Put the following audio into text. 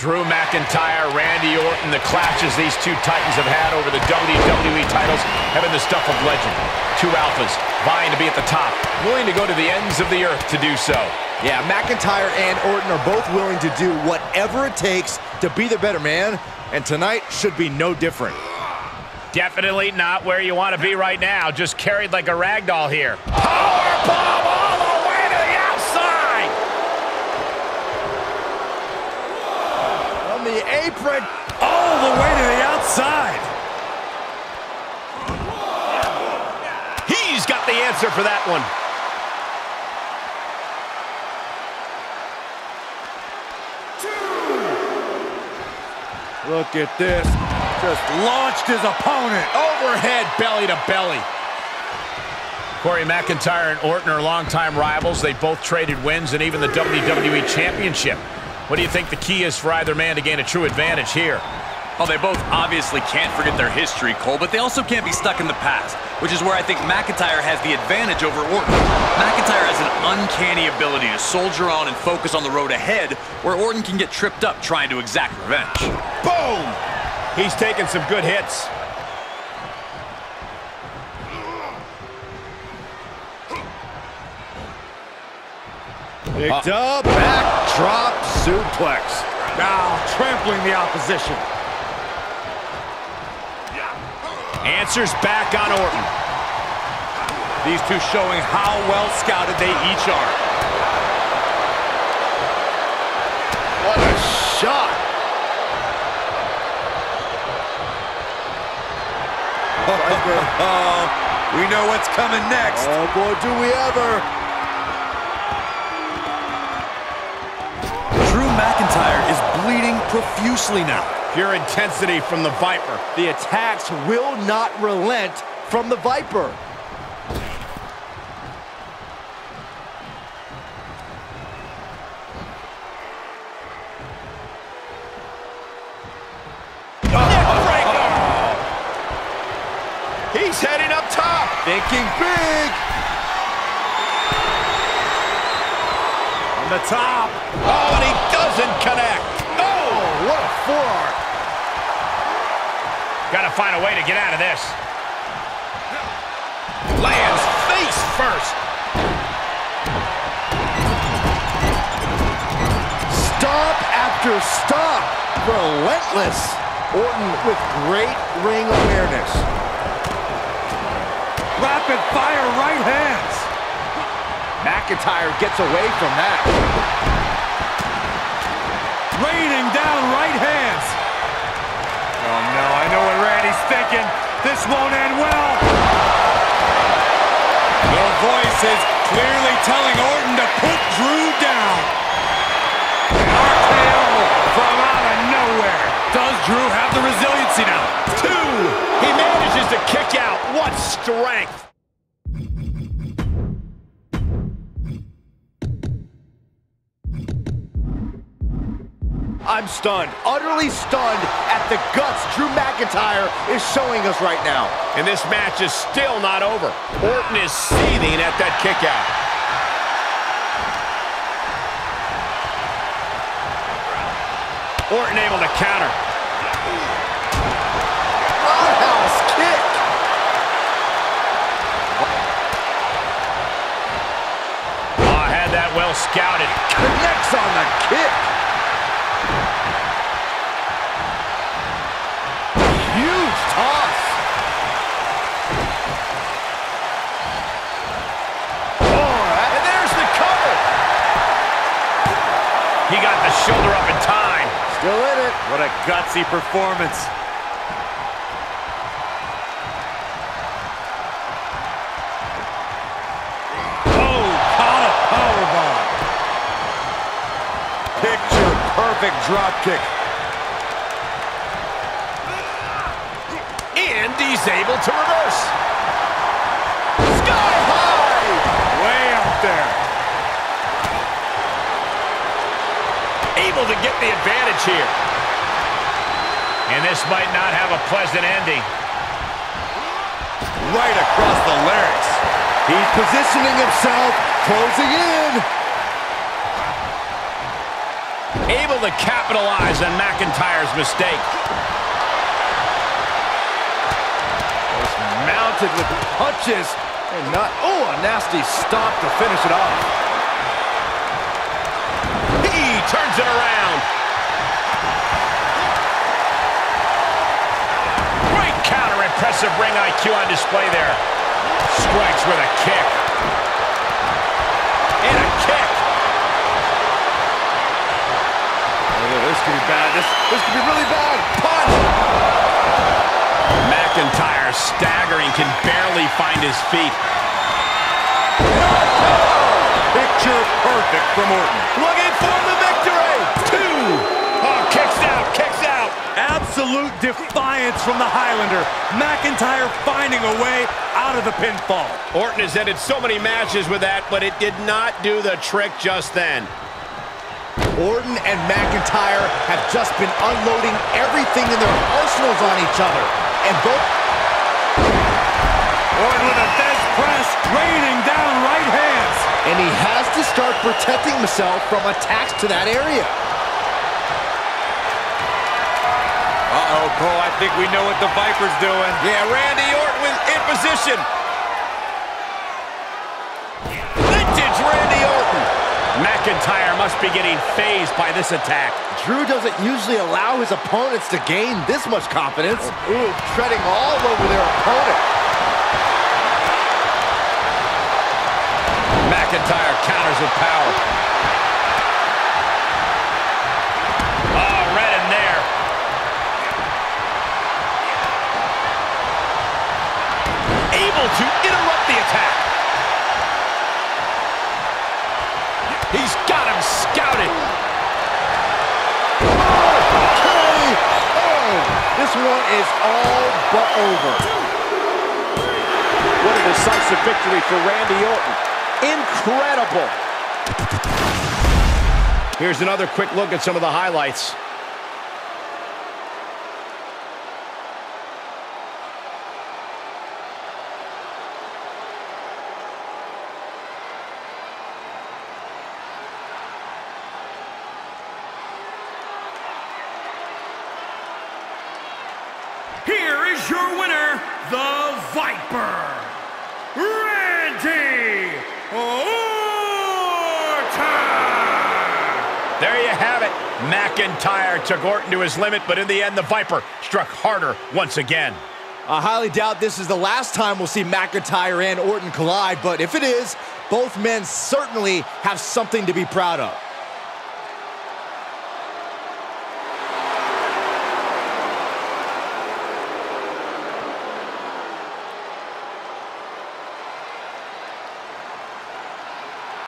Drew McIntyre, Randy Orton, the clashes these two titans have had over the WWE titles have been the stuff of legend. Two alphas vying to be at the top, willing to go to the ends of the earth to do so. Yeah, McIntyre and Orton are both willing to do whatever it takes to be the better man, and tonight should be no different. Definitely not where you want to be right now, just carried like a rag doll here. Powerbomb all the way to the outside! On the apron. All the way to the outside. He's got the answer for that one. Look at this. Just launched his opponent. Overhead, belly to belly. Corey McIntyre and Orton are longtime rivals. They both traded wins and even the WWE Championship. What do you think the key is for either man to gain a true advantage here? Well, they both obviously can't forget their history, Cole, but they also can't be stuck in the past, which is where I think McIntyre has the advantage over Orton. McIntyre has an uncanny ability to soldier on and focus on the road ahead, where Orton can get tripped up trying to exact revenge. Boom! He's taking some good hits. Picked up, back drop, suplex. Now trampling the opposition. Answers back on Orton. These two showing how well scouted they each are. What a shot. Oh, we know what's coming next. Oh boy, do we ever. McIntyre is bleeding profusely now. Pure intensity from the Viper. The attacks will not relent from the Viper. Oh! He's heading up top. Thinking big. On the top. Oh, and he doesn't connect. Oh, what a forearm. Got to find a way to get out of this. Lands face first. Stop after stop. Relentless. Orton with great ring awareness. Rapid fire right hands. McIntyre gets away from that. Thinking. This won't end well. The voice is clearly telling Orton to put Drew down. RKO from out of nowhere. Does Drew have the resiliency now? Two. He manages to kick out. What strength. I'm stunned, utterly stunned at the guts Drew McIntyre is showing us right now. And this match is still not over. Orton is seething at that kick out. Orton able to counter. Roundhouse kick. Oh, had that well scouted. Connects on the kick. It. What a gutsy performance. Oh, caught a powerbomb. Picture perfect drop kick. And he's able to reverse. Sky high. Way up there. Able to get the advantage here. And this might not have a pleasant ending. Right across the larynx. He's positioning himself, closing in. Able to capitalize on McIntyre's mistake. Just mounted with punches and not, oh, a nasty stop to finish it off. He turns it around. Impressive ring IQ on display there. Strikes with a kick. And a kick. Oh, this could be bad. This, this could be really bad. Punch! McIntyre staggering, can barely find his feet. Oh, Picture perfect from Orton. Looking for the Absolute defiance from the Highlander. McIntyre finding a way out of the pinfall. Orton has ended so many matches with that, but it did not do the trick just then. Orton and McIntyre have just been unloading everything in their arsenals on each other. And both... Orton with a Thesz press, raining down right hands. And he has to start protecting himself from attacks to that area. Uh-oh, Cole, I think we know what the Viper's doing. Yeah, Randy Orton in position. Vintage Randy Orton. McIntyre must be getting fazed by this attack. Drew doesn't usually allow his opponents to gain this much confidence. Ooh, treading all over their opponent. McIntyre counters with power. Is all but over. What a decisive victory for Randy Orton. Incredible. Here's another quick look at some of the highlights. Here is your winner, the Viper, Randy Orton! There you have it. McIntyre took Orton to his limit, but in the end, the Viper struck harder once again. I highly doubt this is the last time we'll see McIntyre and Orton collide, but if it is, both men certainly have something to be proud of.